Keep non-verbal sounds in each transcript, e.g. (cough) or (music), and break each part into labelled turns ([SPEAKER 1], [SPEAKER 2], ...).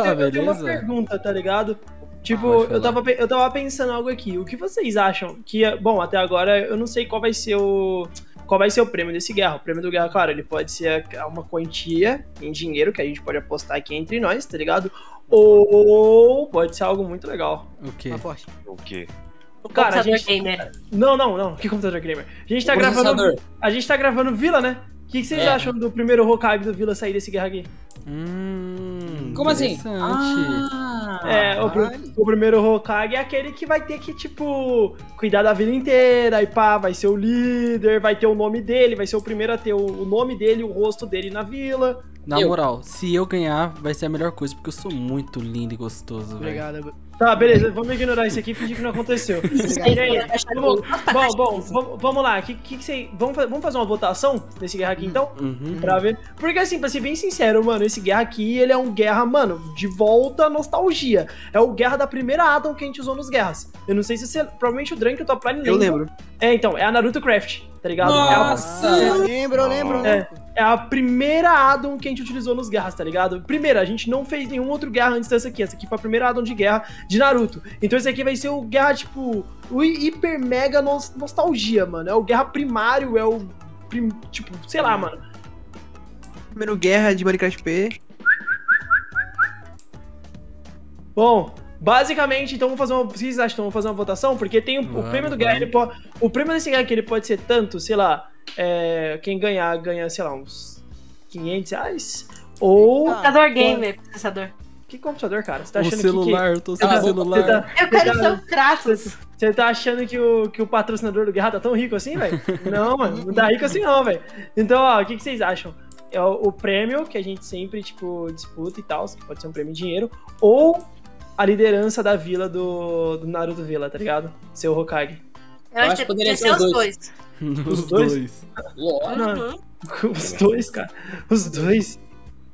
[SPEAKER 1] Opa,
[SPEAKER 2] tenho, eu tenho uma
[SPEAKER 1] beleza?
[SPEAKER 2] pergunta, tá ligado? Tipo,
[SPEAKER 1] Ah,
[SPEAKER 2] eu, tava, eu tava pensando algo aqui. O que vocês acham que. é- Bom, até agora eu não sei qual vai ser o. Qual vai ser o prêmio desse guerra? O prêmio do guerra, claro, ele pode ser uma quantia em dinheiro que a gente pode apostar aqui entre nós, tá ligado? Ou pode ser algo muito legal.
[SPEAKER 1] O quê?
[SPEAKER 3] Aposte.
[SPEAKER 4] O quê?
[SPEAKER 5] O
[SPEAKER 2] Cara, a gente-
[SPEAKER 5] gamer.
[SPEAKER 2] Não, não, não. Que computador gamer? A gente tá
[SPEAKER 3] O
[SPEAKER 2] gravando. A gente tá gravando Vila, né? O que, que vocês
[SPEAKER 3] É.
[SPEAKER 2] acham do primeiro Hokage do Vila sair desse guerra aqui?
[SPEAKER 1] Hum,
[SPEAKER 3] Como assim?
[SPEAKER 1] interessante.
[SPEAKER 3] Ah,
[SPEAKER 2] É, o, o primeiro Hokage é aquele que vai ter que, tipo, cuidar da vila inteira, e pá, vai ser o líder, vai ter o nome dele, vai ser o primeiro a ter o, o nome dele, o rosto dele na vila.
[SPEAKER 1] Na
[SPEAKER 3] Eu.
[SPEAKER 1] moral, se eu ganhar, vai ser a melhor coisa, porque eu sou muito lindo e gostoso, velho.
[SPEAKER 2] Obrigado. Tá, beleza, vamos ignorar isso aqui e fingir que não aconteceu. (laughs) Vamos, bom, bom, vamos, vamos lá, que, que que cê- vamos, vamos fazer uma votação nesse guerra aqui então?
[SPEAKER 1] Uhum.
[SPEAKER 2] Pra ver. Porque assim, pra ser bem sincero, mano, esse guerra aqui, ele é um guerra, mano, de volta à nostalgia. É o guerra da primeira Adam que a gente usou nos guerras. Eu não sei se você. Provavelmente o Drunk e o Top Line
[SPEAKER 6] Eu
[SPEAKER 2] lembram.
[SPEAKER 6] lembro.
[SPEAKER 2] É, então, é a Naruto Craft, tá ligado?
[SPEAKER 3] Nossa!
[SPEAKER 6] Eu lembro, eu lembro. eu
[SPEAKER 2] É,
[SPEAKER 6] lembro.
[SPEAKER 2] é a primeira Addon que a gente utilizou nos guerras, tá ligado? Primeira, a gente não fez nenhum outro guerra antes dessa aqui. Essa aqui foi a primeira Addon de guerra de Naruto. Então esse aqui vai ser o guerra, tipo, o hiper mega nos- nostalgia, mano. É o guerra primário, é o. prim- tipo, sei lá, mano.
[SPEAKER 6] Primeiro guerra de Minecraft P.
[SPEAKER 2] Bom, basicamente, então vamos fazer uma. Vocês acham que vamos fazer uma votação? Porque tem o, o
[SPEAKER 1] Vamos,
[SPEAKER 2] prêmio do guerra, ele pode. O prêmio desse guerra aqui ele pode ser tanto, sei lá. é, quem ganhar, ganha, sei lá, uns 500 reais. Ou.
[SPEAKER 6] Ah.
[SPEAKER 5] Computador gamer, processador.
[SPEAKER 2] Que computador, cara? Você tá
[SPEAKER 1] O
[SPEAKER 2] achando
[SPEAKER 1] celular, eu tô sem
[SPEAKER 3] Ah,
[SPEAKER 1] o celular.
[SPEAKER 2] que. Tá,
[SPEAKER 5] Eu quero ser o Kratos.
[SPEAKER 2] você tá achando que o, que o patrocinador do Guerra tá tão rico assim, velho? (laughs) Não, mano, não tá rico assim não, velho. Então, ó, o que, que vocês acham? É o, o prêmio que a gente sempre, tipo, disputa e tal, que pode ser um prêmio em dinheiro, ou a liderança da vila do, do Naruto Vila, tá ligado? Seu Hokage.
[SPEAKER 5] Eu acho que poderia ser os dois. (laughs)
[SPEAKER 1] Os
[SPEAKER 2] dois?
[SPEAKER 1] dois.
[SPEAKER 5] Uhum.
[SPEAKER 2] Os dois, cara. Os dois.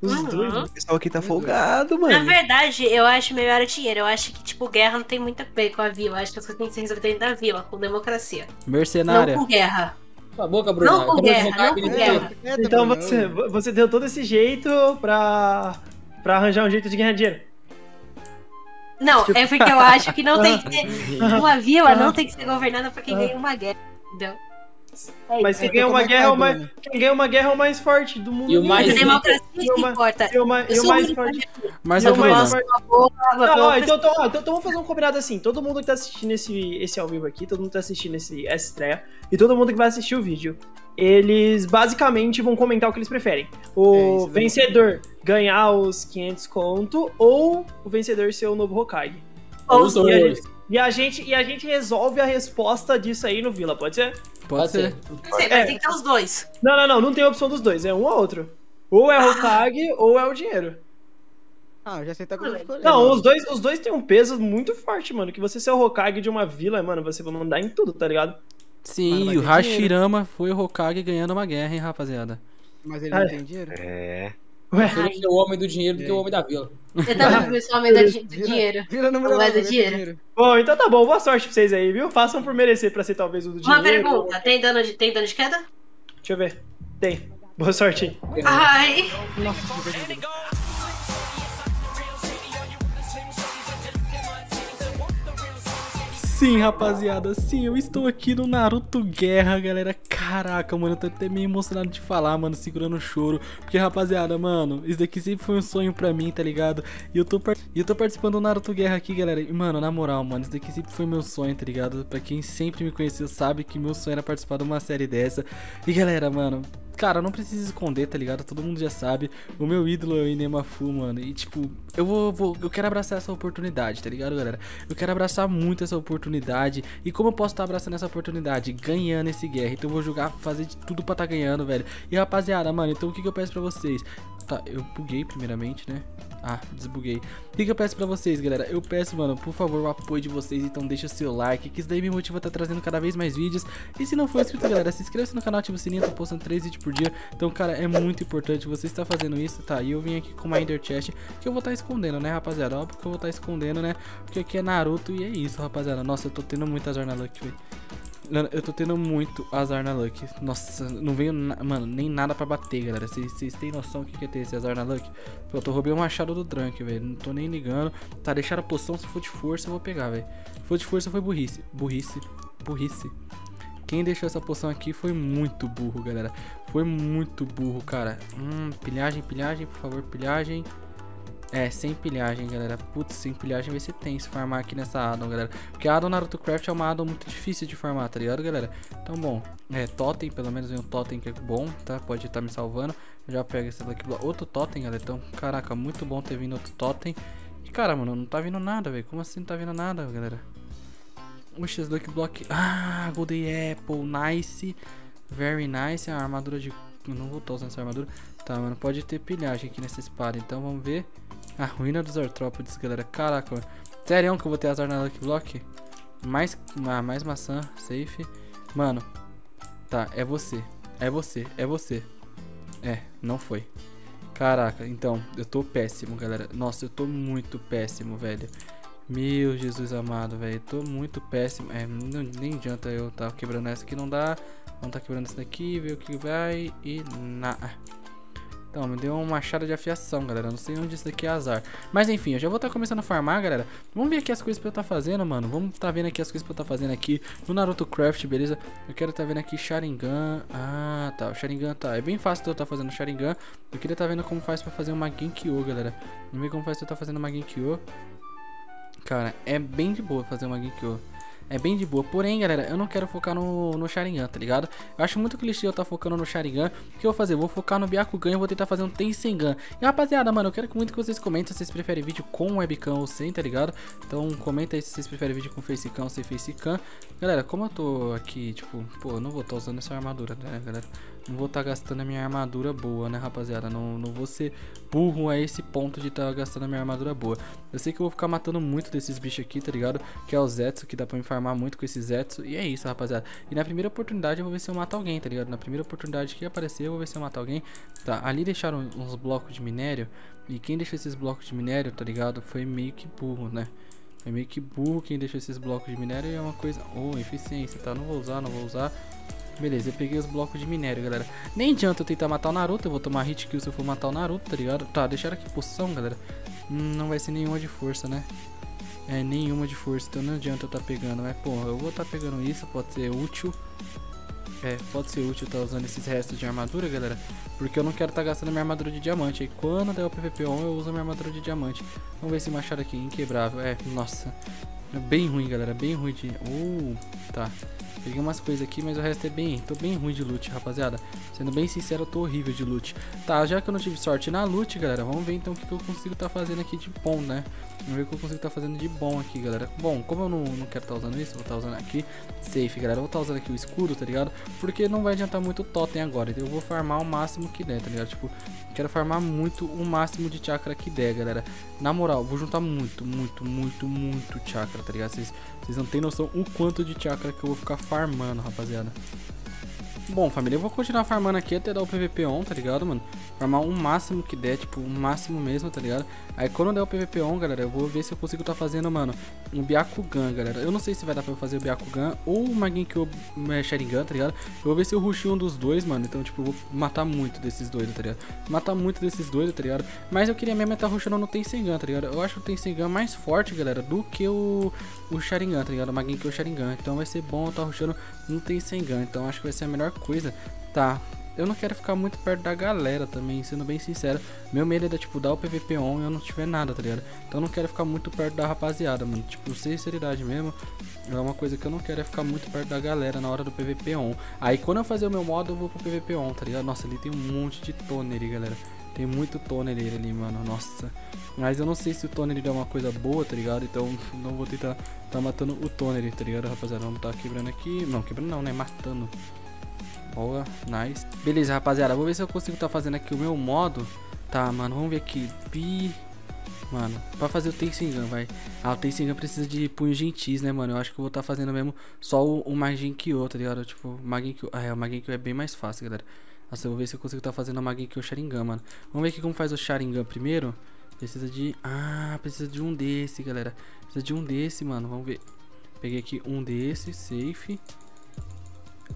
[SPEAKER 2] Os
[SPEAKER 5] Uhum.
[SPEAKER 2] dois.
[SPEAKER 6] O pessoal aqui tá folgado,
[SPEAKER 5] Na
[SPEAKER 6] mano.
[SPEAKER 5] verdade, eu acho melhor o dinheiro. Eu acho que, tipo, guerra não tem muito a ver com a vila. Eu acho que as coisas têm que ser resolvidas dentro da vila, com democracia.
[SPEAKER 1] Mercenária.
[SPEAKER 5] Não com guerra.
[SPEAKER 3] Cala a boca, Bruno.
[SPEAKER 5] Não com guerra, não com guerra.
[SPEAKER 6] É,
[SPEAKER 2] Então você, você deu todo esse jeito pra, pra arranjar um jeito de ganhar dinheiro.
[SPEAKER 5] Não,
[SPEAKER 2] Tipo-
[SPEAKER 5] é porque eu acho que não tem (laughs) que ter. Uma vila não tem que ser governada por quem ganha uma guerra. Entendeu? É
[SPEAKER 2] Mas quem
[SPEAKER 6] É,
[SPEAKER 2] ganha uma
[SPEAKER 6] é
[SPEAKER 2] guerra é mais.
[SPEAKER 6] Bruno?
[SPEAKER 2] Quem ganha uma guerra é o mais forte do mundo.
[SPEAKER 3] E o mais-
[SPEAKER 5] Mas
[SPEAKER 2] inteiro.
[SPEAKER 5] democracia
[SPEAKER 2] E
[SPEAKER 5] que
[SPEAKER 2] o ma-
[SPEAKER 5] importa.
[SPEAKER 2] E
[SPEAKER 5] Eu
[SPEAKER 2] e o mais forte.
[SPEAKER 1] Mas,
[SPEAKER 2] Não, então, então, ó, então, então vamos fazer um combinado assim. Todo mundo que tá assistindo esse, esse ao vivo aqui, todo mundo que tá assistindo esse, essa estreia, e todo mundo que vai assistir o vídeo, eles basicamente vão comentar o que eles preferem.
[SPEAKER 6] É
[SPEAKER 2] O
[SPEAKER 6] isso,
[SPEAKER 2] vencedor ganhar os 500 conto ou o vencedor ser o novo Hokage.
[SPEAKER 5] Ou
[SPEAKER 3] Os
[SPEAKER 2] a,
[SPEAKER 3] dois.
[SPEAKER 2] E, a gente, e a gente resolve a resposta disso aí no Vila, pode ser?
[SPEAKER 1] pode
[SPEAKER 3] Pode
[SPEAKER 1] ser.
[SPEAKER 5] Não sei,
[SPEAKER 2] É.
[SPEAKER 5] mas tem que ter os dois.
[SPEAKER 2] Não, não, não, não tem opção dos dois, é um ou outro. Ou é Hokage ou é o dinheiro.
[SPEAKER 6] Ah, eu já sei até como escolher.
[SPEAKER 2] Não,
[SPEAKER 6] mano.
[SPEAKER 2] os dois, os dois têm um peso muito forte, mano. Que você ser o Hokage de uma vila, mano, você vai mandar em tudo, tá ligado?
[SPEAKER 1] Sim, o Hashirama foi o Hokage ganhando uma guerra, hein, rapaziada.
[SPEAKER 6] Mas ele
[SPEAKER 2] Ah,
[SPEAKER 6] não tem dinheiro?
[SPEAKER 4] É.
[SPEAKER 2] Ué,
[SPEAKER 3] Prefiro ser o homem do dinheiro do que o homem da vila.
[SPEAKER 5] Eu também meio da di- do dinheiro.
[SPEAKER 6] Vira no
[SPEAKER 5] Não vai dar dinheiro.
[SPEAKER 6] dinheiro.
[SPEAKER 2] bom, então tá bom, boa sorte pra vocês aí, viu? Façam por merecer pra ser talvez o do
[SPEAKER 5] Uma
[SPEAKER 2] dinheiro.
[SPEAKER 5] pergunta: tem dano de, tem dano de queda?
[SPEAKER 2] Deixa eu ver. Tem. Boa sorte aí.
[SPEAKER 5] Ai.
[SPEAKER 1] Sim, rapaziada, sim, eu estou aqui no Naruto Guerra, galera. Caraca, mano, eu tô até meio emocionado de falar, mano, segurando o choro. Porque, rapaziada, mano, isso daqui sempre foi um sonho pra mim, tá ligado? E eu tô, eu tô participando do Naruto Guerra aqui, galera. E, mano, na moral, mano, isso daqui sempre foi meu sonho, tá ligado? Pra quem sempre me conheceu sabe que meu sonho era participar de uma série dessa. E, galera, mano, Cara, não preciso esconder, tá ligado? Todo mundo já sabe. O meu ídolo é o Inemafu, mano. E tipo, eu vou, vou- Eu quero abraçar essa oportunidade, tá ligado, galera? Eu quero abraçar muito essa oportunidade. E como eu posso estar abraçando essa oportunidade? Ganhando esse guerra. Então eu vou jogar, fazer de tudo pra tá ganhando, velho. E rapaziada, mano, então o que, que eu peço pra vocês? Tá, eu buguei primeiramente, né? Ah, desbuguei. O que, que eu peço pra vocês, galera? Eu peço, mano, por favor, o apoio de vocês. Então deixa o seu like, que isso daí me motiva a estar trazendo cada vez mais vídeos. E se não for inscrito, galera, se inscreva no canal, ativa o sininho, eu tô postando 3 vídeos por dia. Então, cara, é muito importante você estar fazendo isso, tá? E eu vim aqui com uma Ender Chest, que eu vou estar escondendo, né, rapaziada? Óbvio que eu vou estar escondendo, né? Porque aqui é Naruto e é isso, rapaziada. Nossa, eu tô tendo muita Zorna Luck, velho. Mano, eu tô tendo muito azar na Luck. Nossa, não veio, na- mano, nem nada pra bater, galera. Vocês têm noção do que que é ter esse azar na Luck? Pô, eu tô roubei o machado do Drunk, velho. Não tô nem ligando. Tá, deixaram a poção. Se for de força, eu vou pegar, velho. Se for de força, foi burrice. Burrice. Burrice. Quem deixou essa poção aqui foi muito burro, galera. Foi muito burro, cara. Hum, pilhagem, pilhagem, por favor, pilhagem. É, sem pilhagem, galera. Putz, sem pilhagem vai ser tenso farmar aqui nessa Addon, galera. Porque a Addon Naruto Craft é uma Addon muito difícil de farmar, tá ligado, galera? Então, bom, é, Totem, pelo menos vem um Totem que é bom, tá? Pode estar me salvando. Eu já pego esse daqui, outro Totem, galera. Então, caraca, muito bom ter vindo outro Totem. E, cara, mano, não tá vindo nada, velho. Como assim não tá vindo nada, galera? Oxe, esse Lucky Block. Ah, Golden Apple, nice. Very nice. A armadura de. Eu não vou estar usando essa armadura. Tá, mano, pode ter pilhagem aqui nessa espada. Então vamos ver. A ruína dos artrópodes, galera. Caraca, mano. Sério que eu vou ter azar na Lucky Block? Mais, ah, mais maçã, safe. Mano, tá, é você. É você, é você. É, não foi. Caraca, então, eu tô péssimo, galera. Nossa, eu tô muito péssimo, velho. Meu Jesus amado, velho. Tô muito péssimo. É, não, nem adianta eu tá quebrando essa aqui, não dá. Vamos tá quebrando essa daqui, ver o que vai e na. Então, me deu um machado de afiação, galera. Não sei onde isso daqui é azar. Mas enfim, eu já vou estar começando a farmar, galera. Vamos ver aqui as coisas que eu tá fazendo, mano. Vamos estar vendo aqui as coisas que eu tá fazendo aqui no Naruto Craft, beleza? Eu quero estar vendo aqui Sharingan. Ah, tá. O Sharingan tá. É bem fácil de eu estar fazendo Sharingan. Eu queria estar vendo como faz pra fazer uma Genkyo, galera. Vamos ver como faz pra eu estar fazendo uma Genkyo. Cara, é bem de boa fazer uma Genkyo. É bem de boa. Porém, galera, eu não quero focar no, no Sharingan, tá ligado? Eu acho muito clichê eu estar focando no Sharingan. O que eu vou fazer? Eu vou focar no Byakugan e vou tentar fazer um Tensengan. E rapaziada, mano, eu quero muito que vocês comentem se vocês preferem vídeo com webcam ou sem, tá ligado? Então comenta aí se vocês preferem vídeo com facecam ou sem facecam. Galera, como eu tô aqui, tipo, pô, eu não vou estar usando essa armadura, né, galera? Não vou estar gastando a minha armadura boa, né, rapaziada? Não, não vou ser burro a esse ponto de estar gastando a minha armadura boa. Eu sei que eu vou ficar matando muito desses bichos aqui, tá ligado? Que é o Zetsu, que dá pra me farmar muito com esse Zetsu. E é isso, rapaziada. E na primeira oportunidade eu vou ver se eu mato alguém, tá ligado? Na primeira oportunidade que aparecer eu vou ver se eu mato alguém. Tá, ali deixaram uns blocos de minério. E quem deixou esses blocos de minério, tá ligado? Foi meio que burro, né? Foi meio que burro quem deixou esses blocos de minério. E é uma coisa... Oh, eficiência, tá? Não vou usar, não vou usar. Beleza, eu peguei os blocos de minério, galera. Nem adianta eu tentar matar o Naruto, eu vou tomar hit kill se eu for matar o Naruto, tá ligado? Tá, deixaram aqui poção, galera. Hum, não vai ser nenhuma de força, né? É, nenhuma de força, então não adianta eu tá pegando. Mas, porra, eu vou tá pegando isso, pode ser útil. É, pode ser útil tá usando esses restos de armadura, galera. Porque eu não quero tá gastando minha armadura de diamante. Aí quando der o PVP on, eu uso minha armadura de diamante. Vamos ver esse machado aqui, inquebrável. É, nossa. É bem ruim, galera, bem ruim de... Uh, tá. Peguei umas coisas aqui, mas o resto é bem... Tô bem ruim de loot, rapaziada. Sendo bem sincero, eu tô horrível de loot. Tá, já que eu não tive sorte na loot, galera, vamos ver então o que, que eu consigo tá fazendo aqui de bom, né? Vamos ver o que eu consigo tá fazendo de bom aqui, galera. Bom, como eu não, não quero tá usando isso, vou tá usando aqui safe, galera. Vou tá usando aqui o escudo, tá ligado? Porque não vai adiantar muito o totem agora. Então eu vou farmar o máximo que der, tá ligado? Tipo, quero farmar muito o máximo de chakra que der, galera. Na moral, vou juntar muito, muito, muito, muito chakra, tá ligado? Vocês não tem noção o quanto de chakra que eu vou ficar farmando, rapaziada. Bom, família, eu vou continuar farmando aqui até dar o PVP on, tá ligado, mano? Farmar o máximo que der, tipo, o máximo mesmo, tá ligado? Aí quando der o PVP on, galera, eu vou ver se eu consigo tá fazendo, mano, um Byakugan, galera. Eu não sei se vai dar pra eu fazer o Byakugan ou uma Genkyo é, Sharingan, tá ligado? Eu vou ver se eu rushio um dos dois, mano. Então, tipo, eu vou matar muito desses dois, tá ligado? Matar muito desses dois, tá ligado? Mas eu queria mesmo estar tá rushando no Tensengan, tá ligado? Eu acho o Tensengan mais forte, galera, do que o, o Sharingan, tá ligado? Uma Genkyo Sharingan. Então vai ser bom eu tá rushando no Tensengan. Então acho que vai ser a melhor coisa. Tá, eu não quero ficar muito perto da galera também, sendo bem sincero. Meu medo é, tipo, dar o PVP on e eu não tiver nada, tá ligado? Então eu não quero ficar muito perto da rapaziada, mano. Tipo, sinceridade mesmo. É uma coisa que eu não quero é ficar muito perto da galera na hora do PVP on. Aí quando eu fazer o meu modo, eu vou pro PVP on, tá ligado? Nossa, ali tem um monte de toner, galera. Tem muito toner ali, mano. Nossa. Mas eu não sei se o toner é uma coisa boa, tá ligado? Então não vou tentar tá matando o toner, tá ligado, rapaziada? Vamos tá quebrando aqui. Não, quebrando não, né? Matando. Boa, nice. Beleza, rapaziada. Vou ver se eu consigo tá fazendo aqui o meu modo. Tá, mano. Vamos ver aqui. Pi. Mano, pra fazer o Tensengan, vai. Ah, o Tensengan precisa de punhos gentis, né, mano? Eu acho que eu vou tá fazendo mesmo só o, o Maginkyo, tá ligado? Tipo, Maginkyo... Ah, é, o Maginkyo é bem mais fácil, galera. Nossa, eu vou ver se eu consigo tá fazendo o Maginkyo Sharingan, mano. Vamos ver aqui como faz o Sharingan primeiro. Precisa de... Ah, precisa de um desse, galera. Precisa de um desse, mano. Vamos ver. Peguei aqui um desse, safe.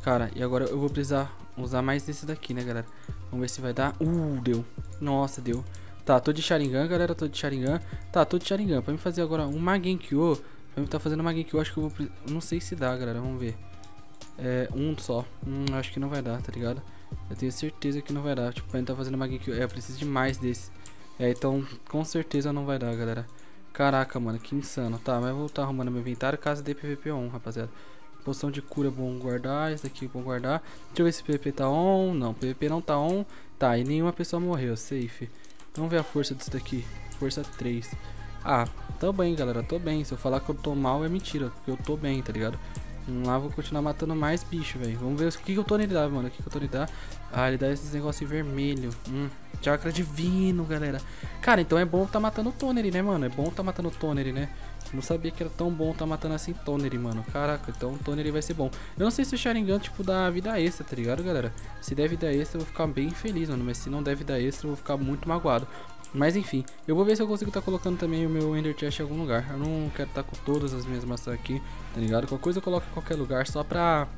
[SPEAKER 1] Cara, e agora eu vou precisar usar mais desse daqui, né, galera? Vamos ver se vai dar. Uh, deu. Nossa, deu. Tá, tô de Sharingan, galera. Tô de Sharingan. Tá, tô de Sharingan. Pra me fazer agora um Magenkyo. Pra mim tá fazendo Magenkyo, acho que eu vou... Não sei se dá, galera. Vamos ver. É, um só. Hum, acho que não vai dar, tá ligado? Eu tenho certeza que não vai dar. Tipo, pra mim tá fazendo Magenkyo. É, eu preciso de mais desse. É, então com certeza não vai dar, galera. Caraca, mano, que insano. Tá, mas eu vou estar arrumando meu inventário caso dê PVP on, rapaziada. Poção de cura bom guardar, esse daqui bom guardar. Deixa eu ver se PVP tá on. Não, PVP não tá on. Tá, e nenhuma pessoa morreu, safe. Então vamos ver a força disso daqui. Força 3. Ah, tô bem, galera, tô bem. Se eu falar que eu tô mal é mentira, porque eu tô bem, tá ligado? Vamos lá, vou continuar matando mais bicho, velho. Vamos ver o que, que o Tony dá, mano. O que, que o Tony dá? Ah, ele dá esses negócios vermelho. Hum, chakra divino, galera. Cara, então é bom tá matando o Toner, né, mano? É bom tá matando o Toner, né? Não sabia que era tão bom tá matando assim Toner, mano. Caraca, então o Toner vai ser bom. Eu não sei se o Sharingan, tipo, dá vida extra, tá ligado, galera? Se der vida extra, eu vou ficar bem feliz, mano. Mas se não der vida extra, eu vou ficar muito magoado. Mas enfim, eu vou ver se eu consigo tá colocando também o meu Ender Chest em algum lugar. Eu não quero estar tá com todas as minhas maçãs aqui, tá ligado? Qualquer coisa eu coloco em qualquer lugar só pra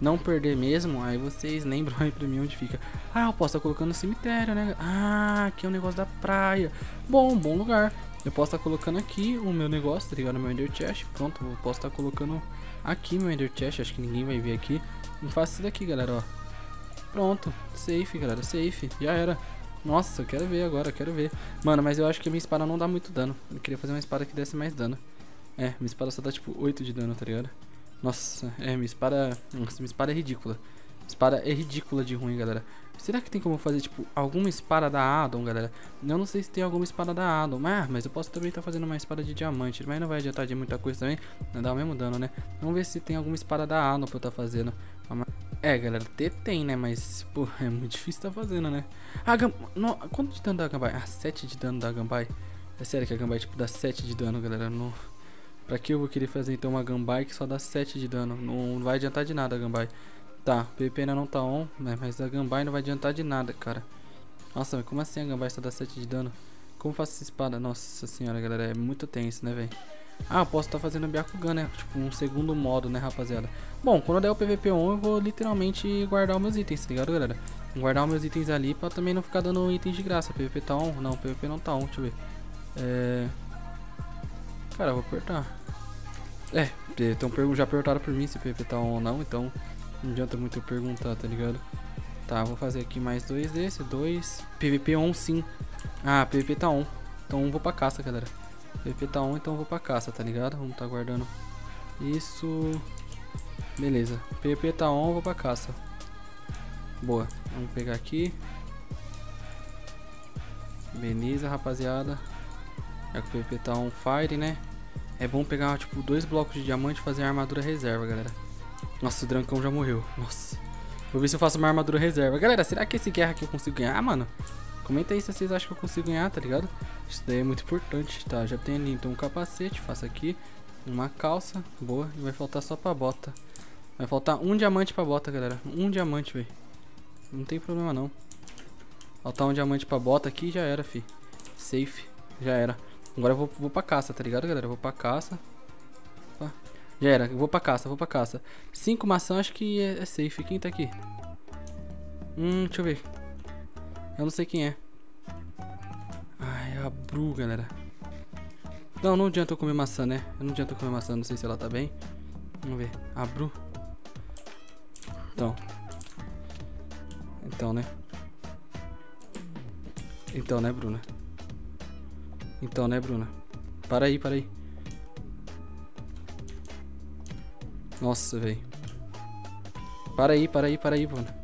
[SPEAKER 1] não perder mesmo. Aí vocês (laughs) lembram aí pra mim onde fica. Ah, eu posso estar tá colocando no cemitério, né? Ah, aqui é o negócio da praia. Bom, bom lugar. Eu posso estar tá colocando aqui o meu negócio, tá ligado? Meu Ender Chest. Pronto, eu posso estar tá colocando aqui meu Ender Chest. Acho que ninguém vai ver aqui. Não faço isso daqui, galera, ó. Pronto, safe, galera, safe. Já era. Nossa, eu quero ver agora, eu quero ver. Mano, mas eu acho que minha espada não dá muito dano. Eu queria fazer uma espada que desse mais dano. É, minha espada só dá tipo 8 de dano, tá ligado? Nossa, é, minha espada. Nossa, minha espada é ridícula. Espada é ridícula de ruim, galera. Será que tem como fazer, tipo, alguma espada da Adam, galera? Eu não sei se tem alguma espada da Adam. Ah, mas eu posso também estar tá fazendo uma espada de diamante. Mas não vai adiantar de muita coisa também. Não dá o mesmo dano, né? Vamos ver se tem alguma espada da Adam pra eu estar tá fazendo. É, galera, ter tem, né? Mas, pô, (laughs) é muito difícil tá fazendo, né? Ah, Gam... no... quanto de dano dá a Gambai? Ah, 7 de dano da Gambai. É sério que a Gambai, tipo, dá 7 de dano, galera. Não... Pra que eu vou querer fazer, então, uma Gambai que só dá 7 de dano? Não vai adiantar de nada a Gambai. Tá, PP ainda não tá on, né? Mas a Gambai não vai adiantar de nada, cara. Nossa, como assim a Gambai só dá 7 de dano? Como faço essa espada? Nossa senhora, galera, é muito tenso, né, velho? Ah, eu posso estar tá fazendo Byakugan, né? Tipo, um segundo modo, né, rapaziada? Bom, quando der o PVP 1, eu vou literalmente guardar os meus itens, tá ligado, galera? Guardar os meus itens ali pra também não ficar dando itens de graça. PVP tá on? Não, PVP não tá on, deixa eu ver. É... Cara, eu vou apertar. É, então já perguntaram por mim se PVP tá on ou não, então não adianta muito eu perguntar, tá ligado? Tá, vou fazer aqui mais dois desse, dois. PVP on sim. Ah, PVP tá on. Então vou pra caça, galera. PVP tá on, então eu vou pra caça, tá ligado? Vamos tá guardando isso. Beleza. PVP tá on, vou pra caça. Boa. Vamos pegar aqui. Beleza, rapaziada. Já que o PVP tá on fire, né? É bom pegar, tipo, dois blocos de diamante e fazer armadura reserva, galera. Nossa, o Drancão já morreu. Nossa. Vou ver se eu faço uma armadura reserva. Galera, será que esse guerra aqui eu consigo ganhar, mano? Comenta aí se vocês acham que eu consigo ganhar, tá ligado? Isso daí é muito importante, tá? Já tem ali então um capacete, faço aqui. Uma calça, boa. E vai faltar só pra bota. Vai faltar um diamante pra bota, galera. Um diamante, velho. Não tem problema não. Faltar um diamante pra bota aqui já era, fi. Safe. Já era. Agora eu vou, vou pra caça, tá ligado, galera? Eu vou pra caça. Opa. Já era. Eu vou pra caça, vou pra caça. Cinco maçãs acho que é, é safe. Quem tá aqui? Hum, deixa eu ver. Eu não sei quem é. Ai, a Bru, galera. Não, não adianta eu comer maçã, né? Não adianta eu comer maçã, não sei se ela tá bem. Vamos ver. A Bru. Então. Então, né? Então, né, Bruna? Então, né, Bruna? Para aí, para aí. Nossa, velho. Para aí, para aí, para aí, Bruna.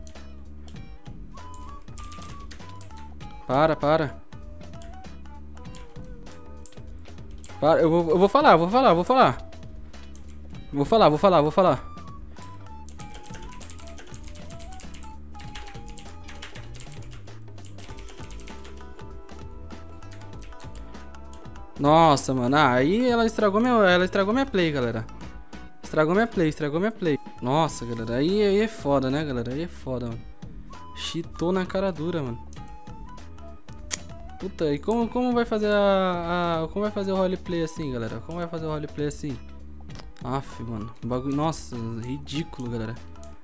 [SPEAKER 1] Para, para. Para, eu vou, eu vou falar, vou falar, vou falar. Vou falar, vou falar, vou falar. Nossa, mano. Ah, aí ela estragou minha, ela estragou minha play, galera. Estragou minha play, estragou minha play. Nossa, galera. Aí, aí é foda, né, galera? Aí é foda, mano. Cheatou na cara dura, mano. Puta, e como, como vai fazer a, a, Como vai fazer o roleplay assim, galera? Como vai fazer o roleplay assim? Aff, mano. Bagulho. Nossa, ridículo, galera.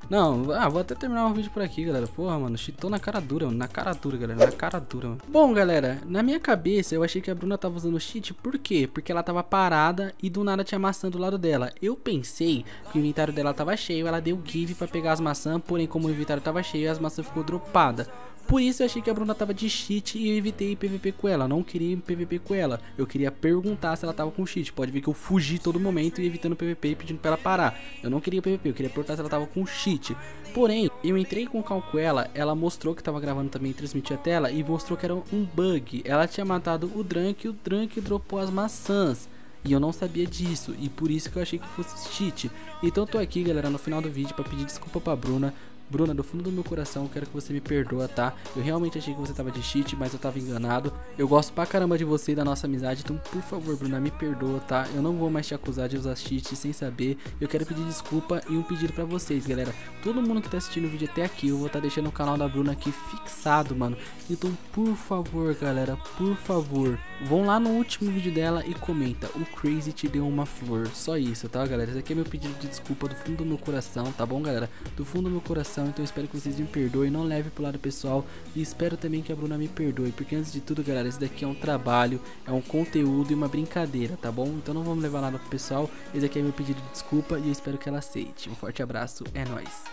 [SPEAKER 1] Não, ah, vou até terminar o vídeo por aqui, galera. Porra, mano, cheatou na cara dura, mano. Na cara dura, galera. Na cara dura, mano. Bom, galera, na minha cabeça eu achei que a Bruna tava usando cheat. Por quê? Porque ela tava parada e do nada tinha maçã do lado dela. Eu pensei que o inventário dela tava cheio. Ela deu give pra pegar as maçãs. Porém, como o inventário tava cheio, as maçãs ficou dropada. Por isso eu achei que a Bruna tava de cheat e eu evitei PVP com ela. Não queria PVP com ela. Eu queria perguntar se ela tava com cheat. Pode ver que eu fugi todo momento e evitando PVP e pedindo pra ela parar. Eu não queria PVP, eu queria perguntar se ela tava com cheat. Porém, eu entrei com cal com ela, ela mostrou que tava gravando também, transmitiu a tela e mostrou que era um bug. Ela tinha matado o Drunk e o Drunk dropou as maçãs. E eu não sabia disso, e por isso que eu achei que fosse cheat. Então eu tô aqui, galera, no final do vídeo pra pedir desculpa pra Bruna. Bruna, do fundo do meu coração, eu quero que você me perdoa, tá? Eu realmente achei que você tava de cheat, mas eu tava enganado. Eu gosto pra caramba de você e da nossa amizade, então por favor, Bruna, me perdoa, tá? Eu não vou mais te acusar de usar cheat sem saber. Eu quero pedir desculpa e um pedido pra vocês, galera. Todo mundo que tá assistindo o vídeo até aqui, eu vou tá deixando o canal da Bruna aqui fixado, mano. Então, por favor, galera, por favor, vão lá no último vídeo dela e comenta. O Crazy te deu uma flor. Só isso, tá, galera? Esse aqui é meu pedido de desculpa do fundo do meu coração, tá bom, galera? Do fundo do meu coração então espero que vocês me perdoem, não leve pro lado pessoal e espero também que a Bruna me perdoe, porque antes de tudo, galera, esse daqui é um trabalho, é um conteúdo e uma brincadeira, tá bom? Então não vamos levar nada pro pessoal, esse aqui é meu pedido de desculpa e eu espero que ela aceite. Um forte abraço, é nóis.